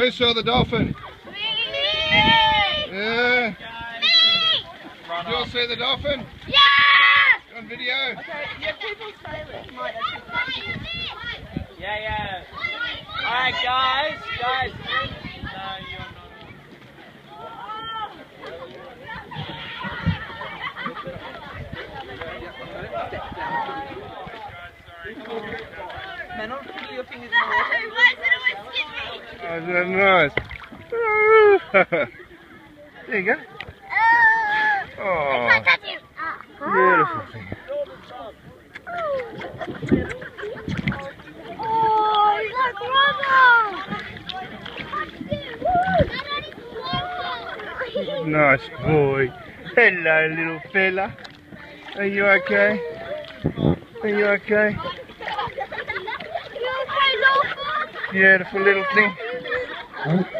Who saw the dolphin? Yeah. Did you all see the dolphin? Yeah! On video? Okay, Yeah, yeah. Alright, guys, guys. No, you're not. Manon, put your fingers Oh, isn't that nice? there you go. Oh. oh, beautiful thing. Nice boy. Hello, little fella. Are you okay? Are you okay? Beautiful little thing. Oh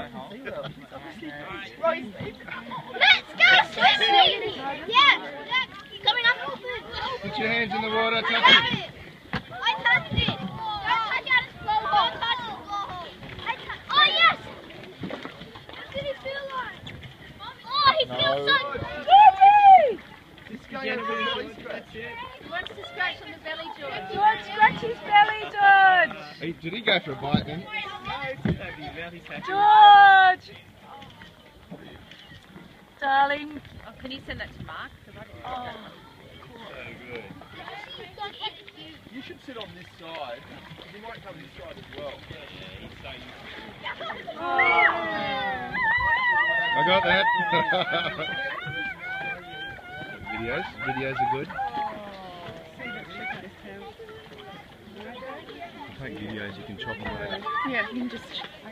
Let's go swimming! Yeah, yeah. Coming up. Put your hands in the water, touch I it. it. I touched it. Don't touch blowhole. Don't touch his blowhole. I tou- Oh yes. What did he feel like? Oh, he feels so good. He wants to scratch on the belly, George. George, scratch his belly, George! Hey, Did he go for a bite then? George! Darling. Oh, can you send that to Mark? I didn't oh, get. You should sit on this side. You might come this side as well. I got that. videos, videos are good. Take videos, you can chop them later. Yeah, you can just.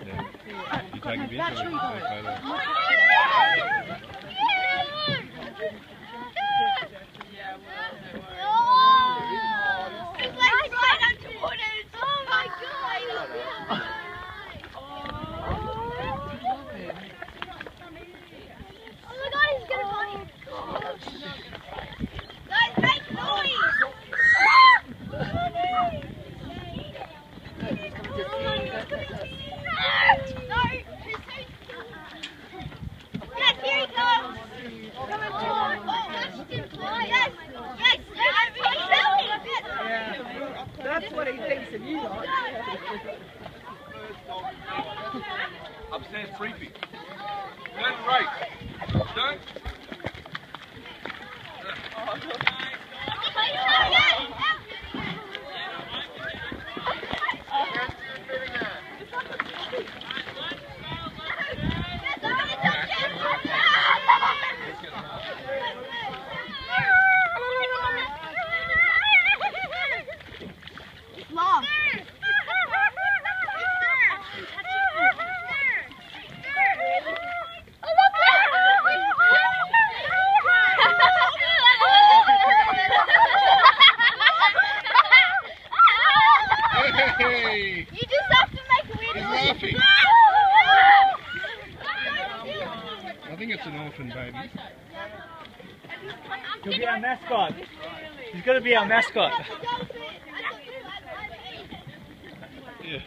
Yeah. You take a video, or you think it's an orphan baby. He'll be our mascot. He's going to be our mascot. yeah.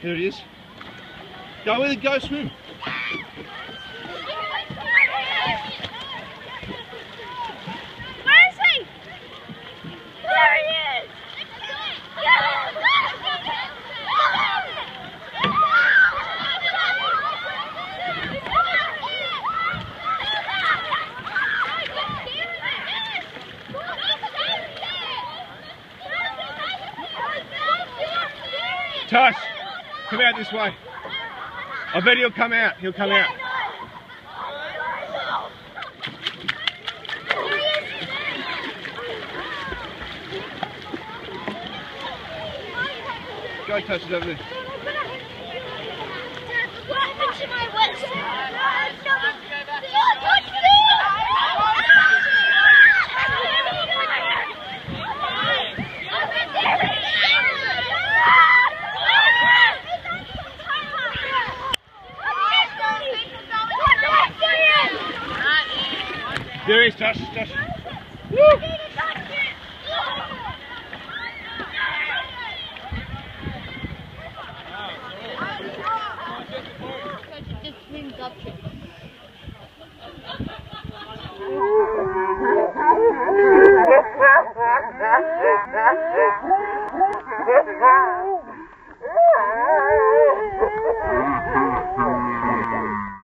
Here he is. Go with it, go swim. Tush, come out this way. I bet he'll come out. He'll come out. Go, it's over there. There he is, Tush, Tush. Just swims up